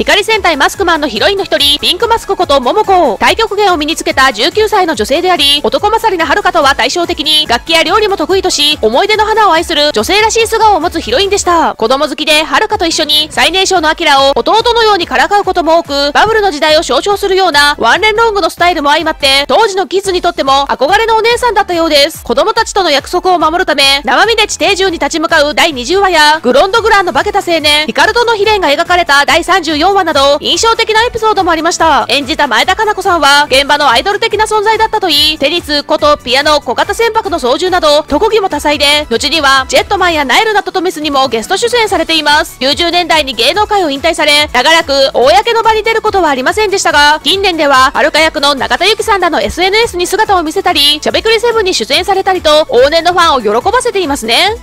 光戦隊マスクマンのヒロインの一人、ピンクマスクこと桃子。対極拳を身につけた19歳の女性であり、男勝りな遥とは対照的に、楽器や料理も得意とし、思い出の花を愛する女性らしい素顔を持つヒロインでした。子供好きで、遥と一緒に、最年少のアキラを弟のようにからかうことも多く、バブルの時代を象徴するような、ワンレンロングのスタイルも相まって、当時のキッズにとっても憧れのお姉さんだったようです。子供たちとの約束を守るため、生身で地底銃に立ち向かう第20話や、グロンドグランの化けた青年、ヒカルトの悲恋が描かれた第34話など、印象的なエピソードもありました。演じた前田香菜子さんは、現場のアイドル的な存在だったといい、テニス、琴、ピアノ、小型船舶の操縦など、特技も多彩で、後には、ジェットマンやナイルナットトメスにもゲスト出演されています。90年代に芸能界を引退され、長らく公の場に出ることはありませんでしたが、近年では、はるか役の中田由紀さんらの SNS に姿を見せたり、しゃべくりセブンに出演されたりと、往年のファンを喜ばせていますね。